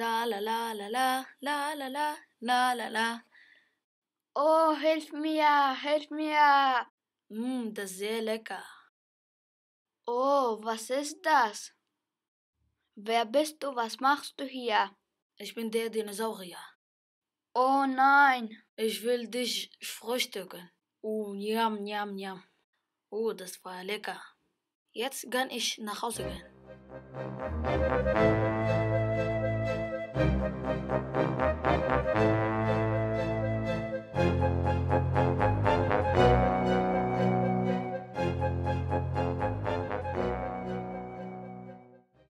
La la la la la la la la la la la. Oh, hilf mir, hilf mir. Mm, das ist sehr lecker. Oh, was ist das? Wer bist du? Was machst du hier? Ich bin der Dinosaurier. Oh nein. Ich will dich frühstücken. Oh, njam, njam, njam. Oh, das war lecker. Jetzt kann ich nach Hause gehen.